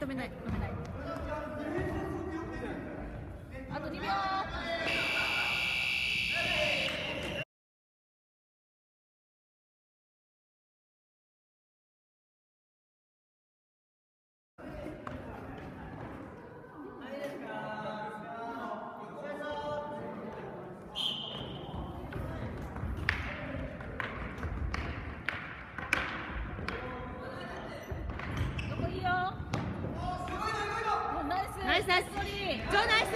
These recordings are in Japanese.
止めない。イスナイス超ナイス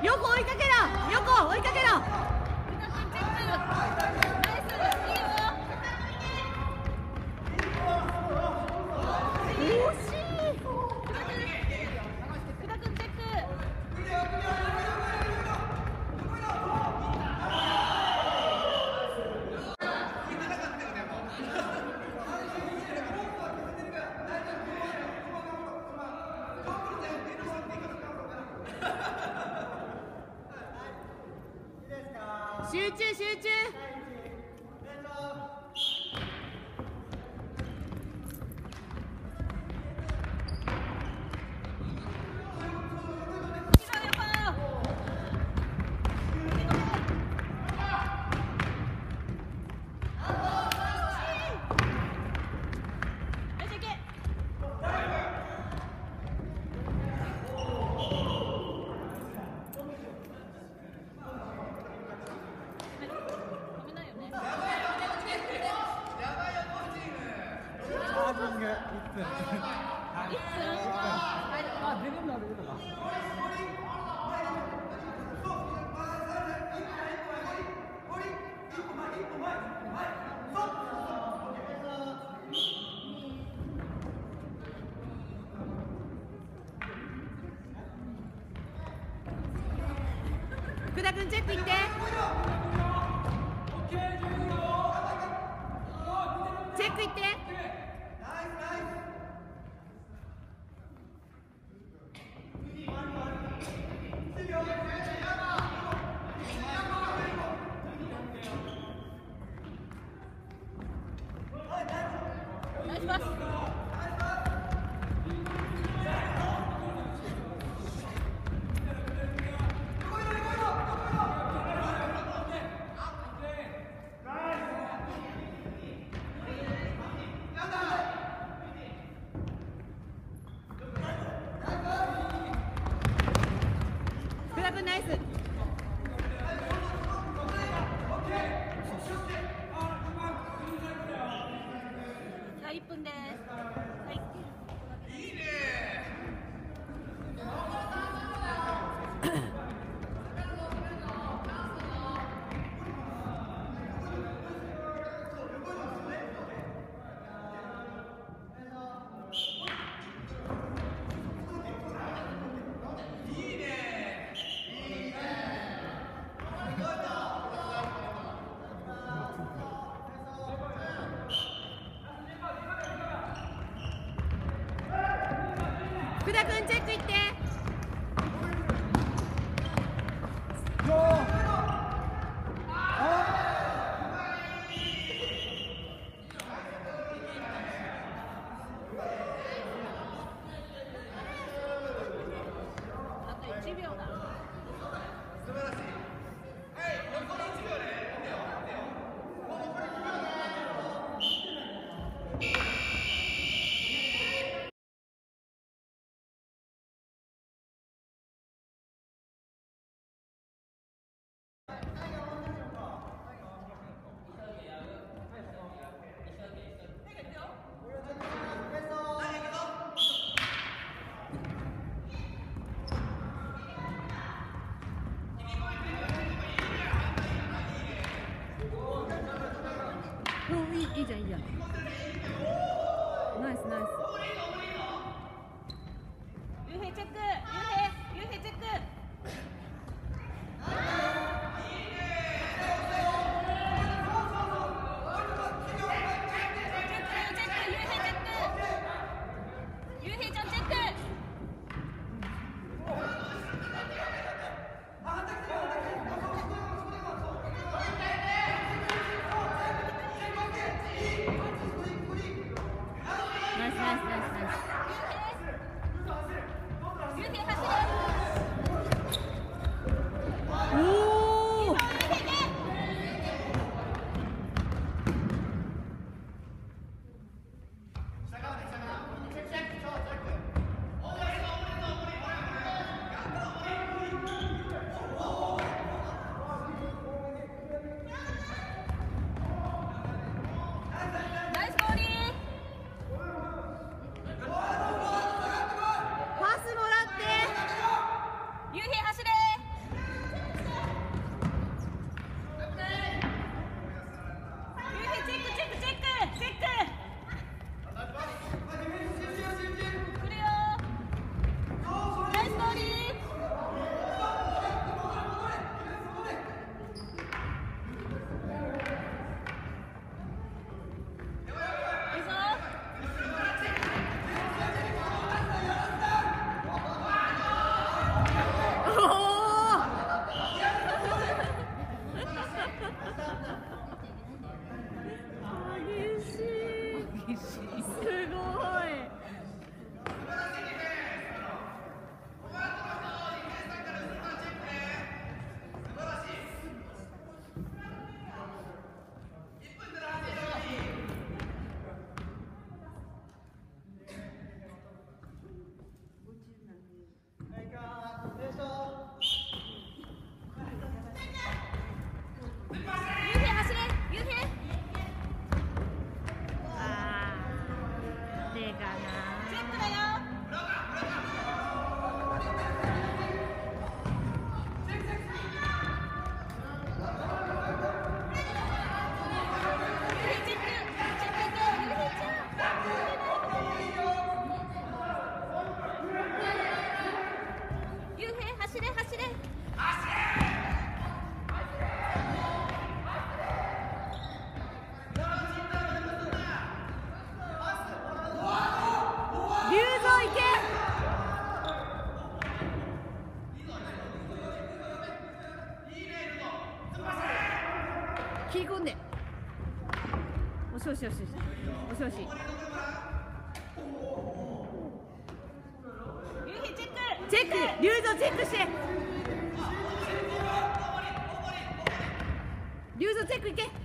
横追いかけろ横追いかけろ军，借些军。は出。福田君チェックいって。福田君チェックいって。a 六的 체크 유해 유해 체크 れかな。しよしよしよし。チェック。龍造チェックして。龍造チェックいけ。